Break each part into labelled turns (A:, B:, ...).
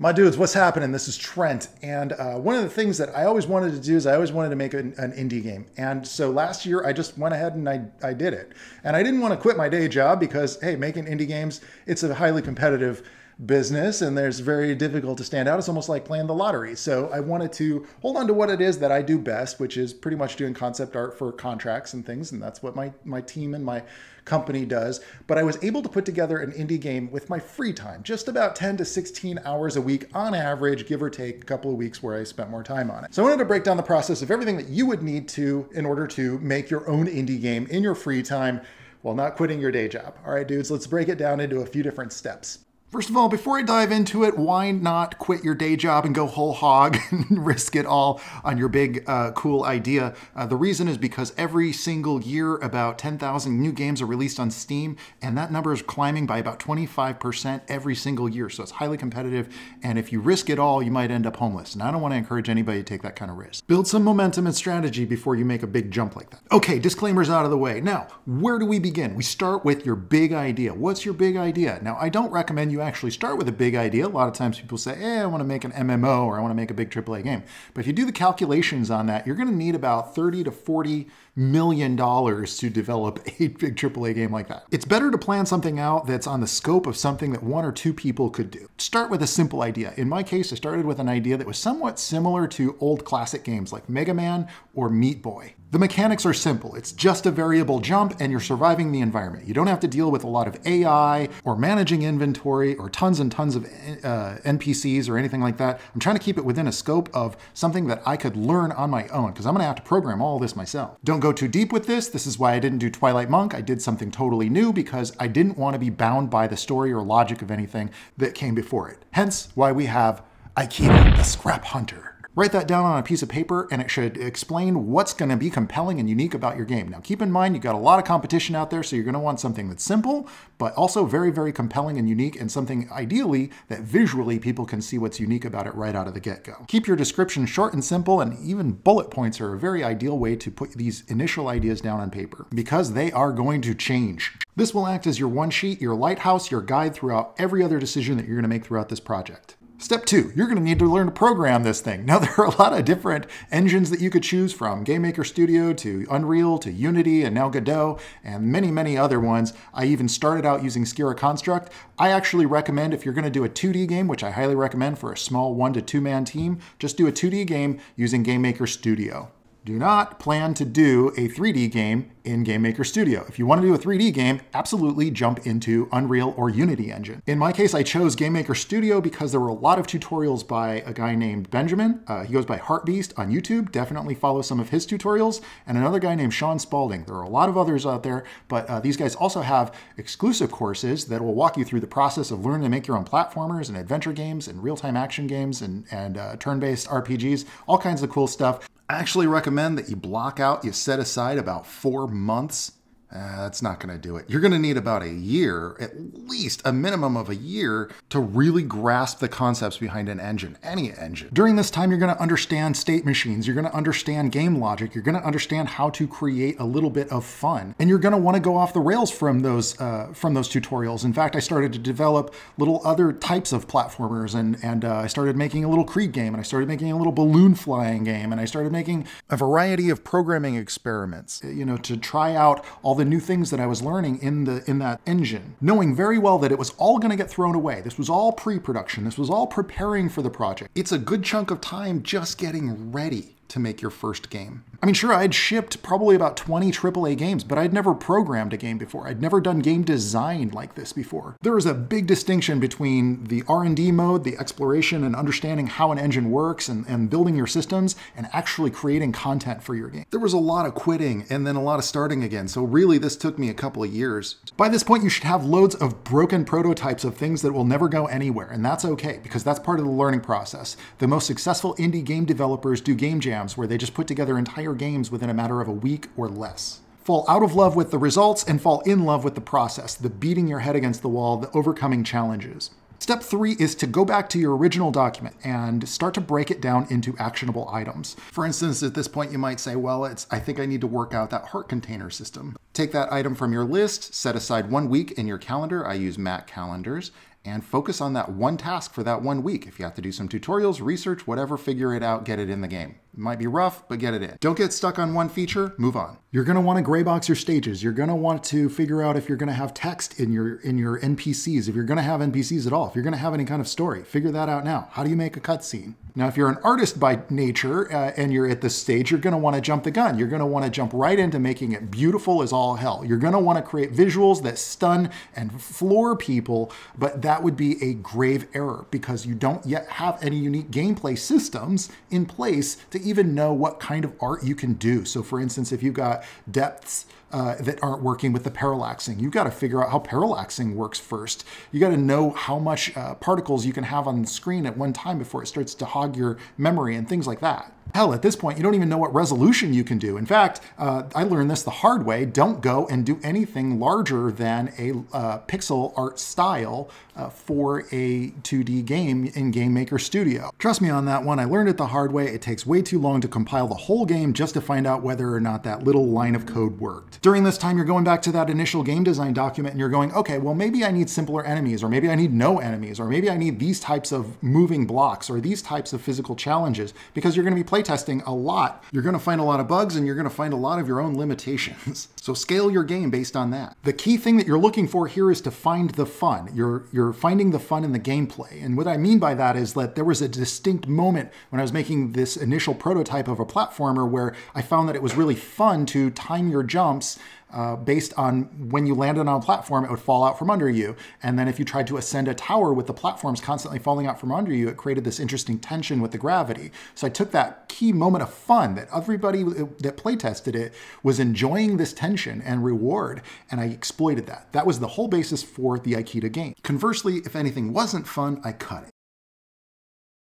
A: My dudes, what's happening? This is Trent. And uh, one of the things that I always wanted to do is I always wanted to make an, an, indie game. And so last year I just went ahead and I, I did it. And I didn't want to quit my day job because, hey, making indie games, it's a highly competitive business and there's very difficult to stand out. It's almost like playing the lottery. So I wanted to hold on to what it is that I do best, which is pretty much doing concept art for contracts and things. And that's what my, my team and my company does. But I was able to put together an indie game with my free time, just about 10 to 16 hours a week on average, give or take a couple of weeks where I spent more time on it. So I wanted to break down the process of everything that you would need to in order to make your own indie game in your free time while not quitting your day job. All right, dudes, let's break it down into a few different steps. First of all, before I dive into it, why not quit your day job and go whole hog and risk it all on your big, uh, cool idea? Uh, the reason is because every single year, about 10,000 new games are released on Steam, and that number is climbing by about 25% every single year. So it's highly competitive, and if you risk it all, you might end up homeless. And I don't want to encourage anybody to take that kind of risk. Build some momentum and strategy before you make a big jump like that. Okay, disclaimers out of the way. Now, where do we begin? We start with your big idea. What's your big idea? Now, I don't recommend you you actually start with a big idea, a lot of times people say, hey, I want to make an MMO or I want to make a big AAA game. But if you do the calculations on that, you're going to need about 30 to 40 million dollars to develop a big AAA game like that. It's better to plan something out that's on the scope of something that one or two people could do. Start with a simple idea. In my case, I started with an idea that was somewhat similar to old classic games like Mega Man or Meat Boy. The mechanics are simple. It's just a variable jump and you're surviving the environment. You don't have to deal with a lot of AI or managing inventory or tons and tons of uh, NPCs or anything like that. I'm trying to keep it within a scope of something that I could learn on my own because I'm going to have to program all this myself. Don't go too deep with this. This is why I didn't do Twilight Monk. I did something totally new because I didn't want to be bound by the story or logic of anything that came before it. Hence why we have Ikeda, the Scrap Hunter. Write that down on a piece of paper and it should explain what's going to be compelling and unique about your game. Now keep in mind you've got a lot of competition out there so you're going to want something that's simple but also very very compelling and unique and something ideally that visually people can see what's unique about it right out of the get-go. Keep your description short and simple and even bullet points are a very ideal way to put these initial ideas down on paper because they are going to change. This will act as your one sheet, your lighthouse, your guide throughout every other decision that you're going to make throughout this project. Step two, you're going to need to learn to program this thing. Now, there are a lot of different engines that you could choose from Game Maker Studio to Unreal to Unity and now Godot and many, many other ones. I even started out using Scirra Construct. I actually recommend if you're going to do a 2D game, which I highly recommend for a small one to two man team, just do a 2D game using Game Maker Studio. Do not plan to do a 3D game in Game Maker Studio. If you want to do a 3D game, absolutely jump into Unreal or Unity Engine. In my case, I chose Game Maker Studio because there were a lot of tutorials by a guy named Benjamin. Uh, he goes by Heartbeast on YouTube. Definitely follow some of his tutorials. And another guy named Shaun Spalding. There are a lot of others out there, but uh, these guys also have exclusive courses that will walk you through the process of learning to make your own platformers and adventure games and real-time action games and, and uh, turn-based RPGs, all kinds of cool stuff. Actually recommend that you block out, you set aside about four months uh, that's not going to do it. You're going to need about a year, at least a minimum of a year, to really grasp the concepts behind an engine, any engine. During this time, you're going to understand state machines, you're going to understand game logic, you're going to understand how to create a little bit of fun, and you're going to want to go off the rails from those uh, from those tutorials. In fact, I started to develop little other types of platformers, and and uh, I started making a little Creed game, and I started making a little balloon flying game, and I started making a variety of programming experiments, you know, to try out all the new things that I was learning in the in that engine, knowing very well that it was all going to get thrown away. This was all pre-production. This was all preparing for the project. It's a good chunk of time just getting ready to make your first game. I mean, sure, I'd shipped probably about 20 AAA games, but I'd never programmed a game before. I'd never done game design like this before. There is a big distinction between the R&D mode, the exploration and understanding how an engine works and, and building your systems, and actually creating content for your game. There was a lot of quitting and then a lot of starting again, so really this took me a couple of years. By this point, you should have loads of broken prototypes of things that will never go anywhere, and that's okay, because that's part of the learning process. The most successful indie game developers do game jams where they just put together entire games within a matter of a week or less. Fall out of love with the results and fall in love with the process, the beating your head against the wall, the overcoming challenges. Step three is to go back to your original document and start to break it down into actionable items. For instance, at this point, you might say, well, it's, I think I need to work out that heart container system. Take that item from your list, set aside one week in your calendar. I use Mac calendars and focus on that one task for that one week. If you have to do some tutorials, research, whatever, figure it out, get it in the game. It might be rough, but get it in. Don't get stuck on one feature, move on. You're gonna wanna gray box your stages. You're gonna want to figure out if you're gonna have text in your in your NPCs, if you're gonna have NPCs at all, if you're gonna have any kind of story, figure that out now. How do you make a cutscene? Now, if you're an artist by nature uh, and you're at this stage, you're gonna wanna jump the gun. You're gonna wanna jump right into making it beautiful as all hell. You're gonna wanna create visuals that stun and floor people, but that would be a grave error because you don't yet have any unique gameplay systems in place to even know what kind of art you can do. So for instance, if you've got depths uh, that aren't working with the parallaxing. You've got to figure out how parallaxing works first. You got to know how much uh, particles you can have on the screen at one time before it starts to hog your memory and things like that. Hell, at this point, you don't even know what resolution you can do. In fact, uh, I learned this the hard way. Don't go and do anything larger than a uh, pixel art style uh, for a 2D game in Game Maker Studio. Trust me on that one. I learned it the hard way. It takes way too long to compile the whole game just to find out whether or not that little line of code worked. During this time, you're going back to that initial game design document and you're going, okay, well, maybe I need simpler enemies, or maybe I need no enemies, or maybe I need these types of moving blocks, or these types of physical challenges, because you're going to be playtesting a lot. You're going to find a lot of bugs and you're going to find a lot of your own limitations. So scale your game based on that. The key thing that you're looking for here is to find the fun. You're, you're finding the fun in the gameplay. And what I mean by that is that there was a distinct moment when I was making this initial prototype of a platformer where I found that it was really fun to time your jumps uh, based on when you landed on a platform, it would fall out from under you. And then if you tried to ascend a tower with the platforms constantly falling out from under you, it created this interesting tension with the gravity. So I took that key moment of fun that everybody that playtested it was enjoying this tension and reward, and I exploited that. That was the whole basis for the Ikeda game. Conversely, if anything wasn't fun, I cut it.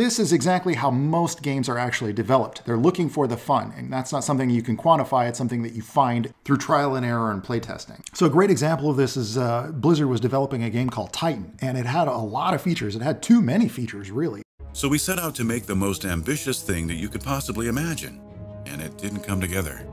A: This is exactly how most games are actually developed. They're looking for the fun, and that's not something you can quantify. It's something that you find through trial and error and playtesting. So a great example of this is uh, Blizzard was developing a game called Titan, and it had a lot of features. It had too many features, really.
B: So we set out to make the most ambitious thing that you could possibly imagine, and it didn't come together.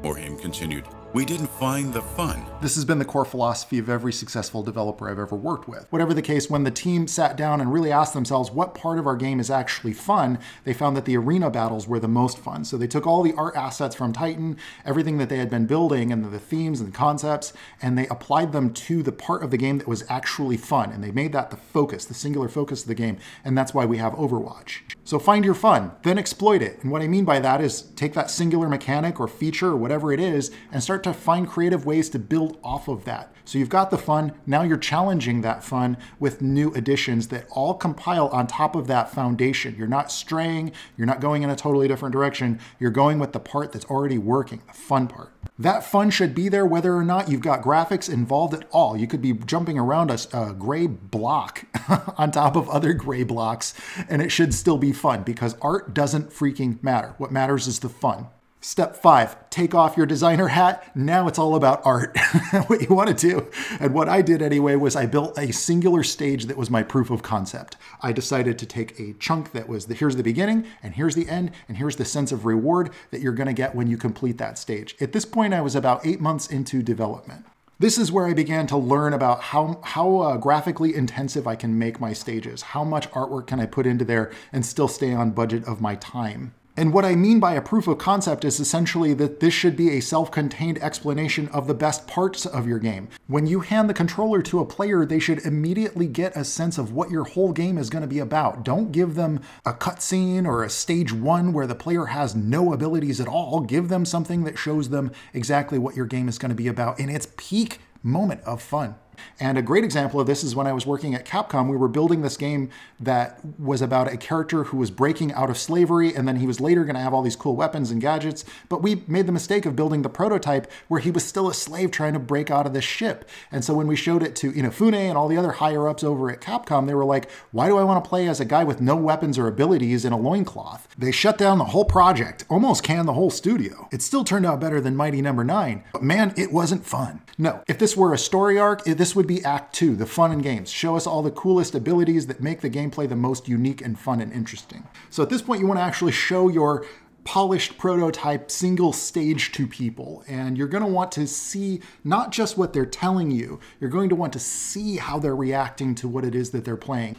B: Morhaime continued. We didn't find the fun.
A: This has been the core philosophy of every successful developer I've ever worked with. Whatever the case, when the team sat down and really asked themselves what part of our game is actually fun, they found that the arena battles were the most fun. So they took all the art assets from Titan, everything that they had been building, and the themes and concepts, and they applied them to the part of the game that was actually fun. And they made that the focus, the singular focus of the game. And that's why we have Overwatch. So find your fun, then exploit it. And what I mean by that is take that singular mechanic or feature or whatever it is and start to find creative ways to build off of that. So you've got the fun, now you're challenging that fun with new additions that all compile on top of that foundation. You're not straying, you're not going in a totally different direction, you're going with the part that's already working, the fun part. That fun should be there whether or not you've got graphics involved at all. You could be jumping around a, a gray block on top of other gray blocks, and it should still be fun because art doesn't freaking matter. What matters is the fun. Step five, take off your designer hat. Now it's all about art, what you want to do. And what I did anyway was I built a singular stage that was my proof of concept. I decided to take a chunk that was the here's the beginning and here's the end and here's the sense of reward that you're going to get when you complete that stage. At this point, I was about eight months into development. This is where I began to learn about how, how uh, graphically intensive I can make my stages. How much artwork can I put into there and still stay on budget of my time? And what I mean by a proof of concept is essentially that this should be a self-contained explanation of the best parts of your game. When you hand the controller to a player, they should immediately get a sense of what your whole game is going to be about. Don't give them a cutscene or a stage one where the player has no abilities at all. Give them something that shows them exactly what your game is going to be about in its peak moment of fun. And a great example of this is when I was working at Capcom, we were building this game that was about a character who was breaking out of slavery, and then he was later going to have all these cool weapons and gadgets. But we made the mistake of building the prototype where he was still a slave trying to break out of this ship. And so when we showed it to Inafune and all the other higher ups over at Capcom, they were like, why do I want to play as a guy with no weapons or abilities in a loincloth? They shut down the whole project, almost canned the whole studio. It still turned out better than Mighty Number no. 9, but man, it wasn't fun. No, if this were a story arc, eh, this would be Act 2, the fun and games. Show us all the coolest abilities that make the gameplay the most unique and fun and interesting. So at this point, you want to actually show your polished prototype single stage to people. And you're going to want to see not just what they're telling you, you're going to want to see how they're reacting to what it is that they're playing.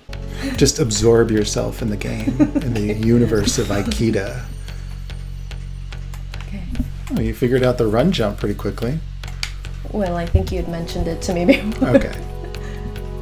A: Just absorb yourself in the game, in the universe of Ikeda.
C: Okay.
A: Oh, you figured out the run jump pretty quickly.
C: Well, I think you had mentioned it to me before.
A: Okay.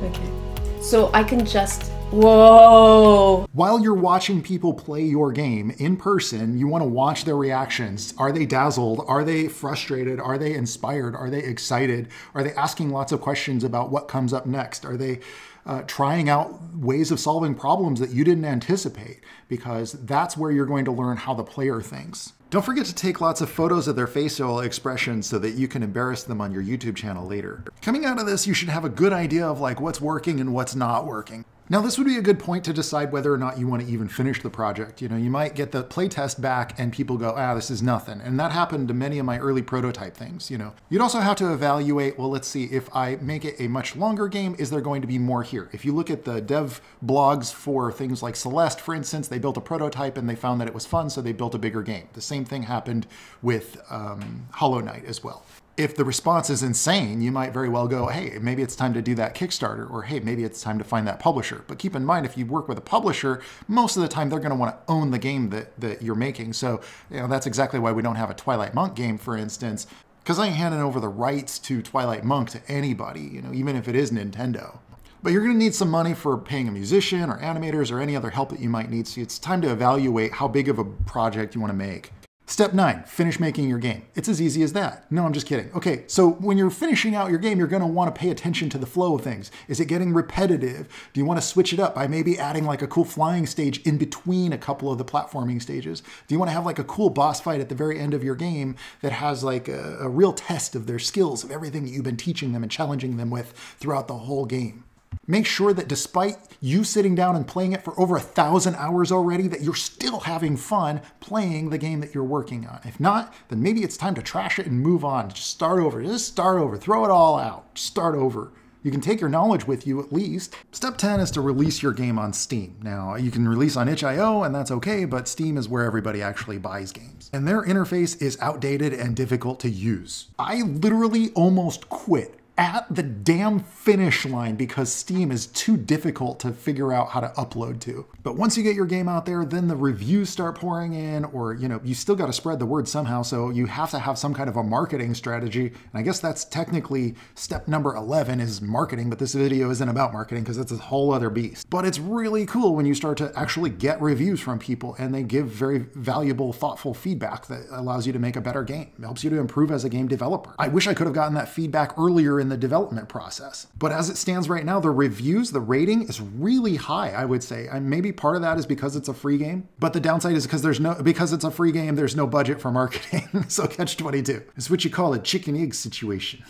C: okay. So I can just. Whoa!
A: While you're watching people play your game in person, you want to watch their reactions. Are they dazzled? Are they frustrated? Are they inspired? Are they excited? Are they asking lots of questions about what comes up next? Are they uh, trying out ways of solving problems that you didn't anticipate? Because that's where you're going to learn how the player thinks. Don't forget to take lots of photos of their facial expressions so that you can embarrass them on your YouTube channel later. Coming out of this, you should have a good idea of like what's working and what's not working. Now, this would be a good point to decide whether or not you want to even finish the project. You know, you might get the playtest back and people go, ah, this is nothing. And that happened to many of my early prototype things, you know. You'd also have to evaluate, well, let's see, if I make it a much longer game, is there going to be more here? If you look at the dev blogs for things like Celeste, for instance, they built a prototype and they found that it was fun, so they built a bigger game. The same thing happened with um, Hollow Knight as well if the response is insane, you might very well go, hey, maybe it's time to do that Kickstarter, or hey, maybe it's time to find that publisher. But keep in mind, if you work with a publisher, most of the time they're going to want to own the game that, that you're making. So, you know, that's exactly why we don't have a Twilight Monk game, for instance, because I ain't handing over the rights to Twilight Monk to anybody, you know, even if it is Nintendo. But you're going to need some money for paying a musician or animators or any other help that you might need. So it's time to evaluate how big of a project you want to make. Step nine, finish making your game. It's as easy as that. No, I'm just kidding. Okay, so when you're finishing out your game, you're gonna wanna pay attention to the flow of things. Is it getting repetitive? Do you wanna switch it up by maybe adding like a cool flying stage in between a couple of the platforming stages? Do you wanna have like a cool boss fight at the very end of your game that has like a, a real test of their skills, of everything that you've been teaching them and challenging them with throughout the whole game? Make sure that despite you sitting down and playing it for over a thousand hours already, that you're still having fun playing the game that you're working on. If not, then maybe it's time to trash it and move on. Just start over. Just start over. Throw it all out. Start over. You can take your knowledge with you at least. Step 10 is to release your game on Steam. Now, you can release on itch.io and that's okay, but Steam is where everybody actually buys games. And their interface is outdated and difficult to use. I literally almost quit at the damn finish line because Steam is too difficult to figure out how to upload to. But once you get your game out there, then the reviews start pouring in, or you know, you still got to spread the word somehow. So you have to have some kind of a marketing strategy. And I guess that's technically step number 11 is marketing, but this video isn't about marketing because it's a whole other beast. But it's really cool when you start to actually get reviews from people and they give very valuable, thoughtful feedback that allows you to make a better game. It helps you to improve as a game developer. I wish I could have gotten that feedback earlier in in the development process. But as it stands right now, the reviews, the rating is really high, I would say. And maybe part of that is because it's a free game, but the downside is because there's no because it's a free game, there's no budget for marketing. so catch 22. It's what you call a chicken egg situation.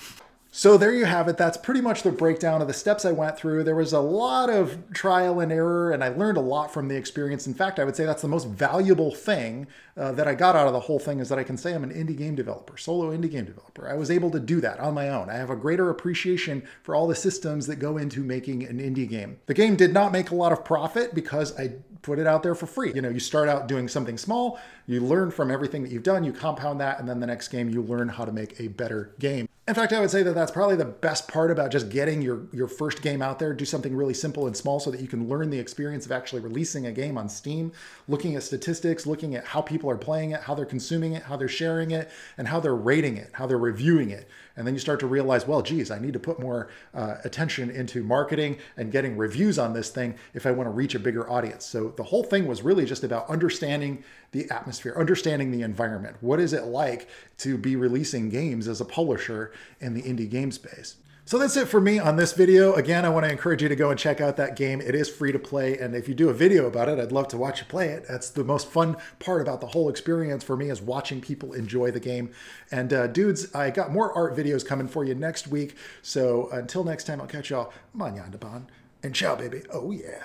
A: So there you have it. That's pretty much the breakdown of the steps I went through. There was a lot of trial and error, and I learned a lot from the experience. In fact, I would say that's the most valuable thing uh, that I got out of the whole thing is that I can say I'm an indie game developer, solo indie game developer. I was able to do that on my own. I have a greater appreciation for all the systems that go into making an indie game. The game did not make a lot of profit because I put it out there for free. You know, you start out doing something small, you learn from everything that you've done, you compound that, and then the next game you learn how to make a better game. In fact, I would say that that's probably the best part about just getting your, your first game out there. Do something really simple and small so that you can learn the experience of actually releasing a game on Steam, looking at statistics, looking at how people are playing it, how they're consuming it, how they're sharing it, and how they're rating it, how they're reviewing it. And then you start to realize, well, geez, I need to put more uh, attention into marketing and getting reviews on this thing if I want to reach a bigger audience. So the whole thing was really just about understanding the atmosphere, understanding the environment. What is it like to be releasing games as a publisher in the indie game space? So that's it for me on this video. Again, I want to encourage you to go and check out that game. It is free to play, and if you do a video about it, I'd love to watch you play it. That's the most fun part about the whole experience for me is watching people enjoy the game. And uh, dudes, I got more art videos coming for you next week. So until next time, I'll catch y'all. Manyan and ciao, baby. Oh, yeah.